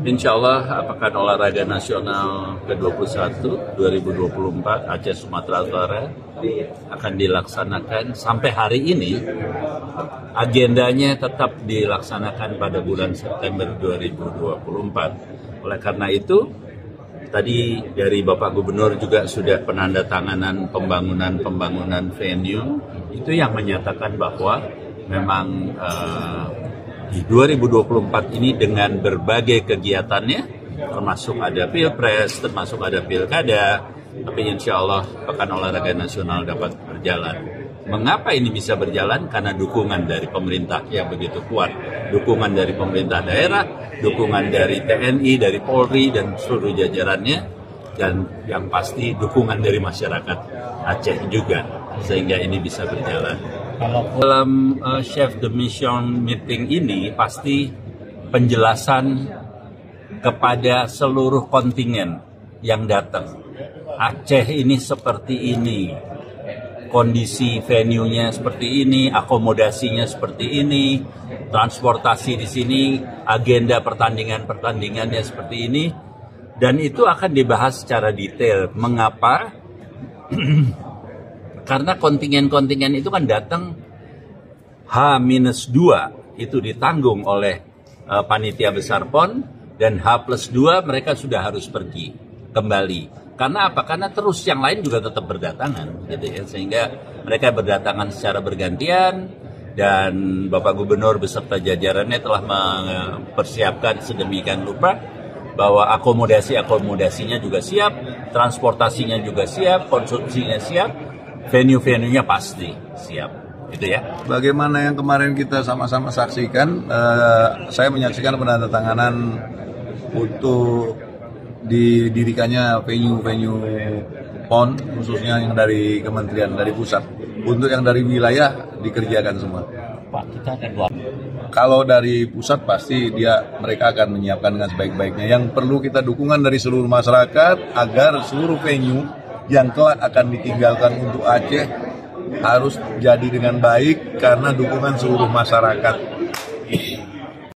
Insya Allah Pekan Olahraga Nasional ke-21 2024 Aceh Sumatera Utara akan dilaksanakan. Sampai hari ini agendanya tetap dilaksanakan pada bulan September 2024 oleh karena itu tadi dari Bapak Gubernur juga sudah penandatanganan pembangunan-pembangunan venue. Itu yang menyatakan bahwa memang uh, di 2024 ini dengan berbagai kegiatannya, termasuk ada pilpres, termasuk ada pilkada, tapi insya Allah Pekan Olahraga Nasional dapat berjalan. Mengapa ini bisa berjalan? Karena dukungan dari pemerintah yang begitu kuat. Dukungan dari pemerintah daerah, dukungan dari TNI, dari Polri, dan seluruh jajarannya, dan yang pasti dukungan dari masyarakat Aceh juga, sehingga ini bisa berjalan. Dalam uh, chef the mission meeting ini pasti penjelasan kepada seluruh kontingen yang datang. Aceh ini seperti ini, kondisi venue-nya seperti ini, akomodasinya seperti ini, transportasi di sini, agenda pertandingan-pertandingannya seperti ini, dan itu akan dibahas secara detail. Mengapa? Karena kontingen-kontingen itu kan datang H-2 itu ditanggung oleh uh, panitia besar PON dan H plus 2 mereka sudah harus pergi kembali. Karena apa? Karena terus yang lain juga tetap berdatangan gitu ya. Sehingga mereka berdatangan secara bergantian dan Bapak Gubernur beserta jajarannya telah mempersiapkan sedemikian rupa bahwa akomodasi-akomodasinya juga siap, transportasinya juga siap, konsumsinya siap, venue-venue-nya pasti siap gitu ya. Bagaimana yang kemarin kita sama-sama saksikan, uh, saya menyaksikan penandatanganan untuk didirikannya venue-venue PON khususnya yang dari kementerian dari pusat. Untuk yang dari wilayah dikerjakan semua. Pak, kita ada dua. Kalau dari pusat pasti dia mereka akan menyiapkan dengan sebaik-baiknya. Yang perlu kita dukungan dari seluruh masyarakat agar seluruh venue yang kelak akan ditinggalkan untuk Aceh harus jadi dengan baik karena dukungan seluruh masyarakat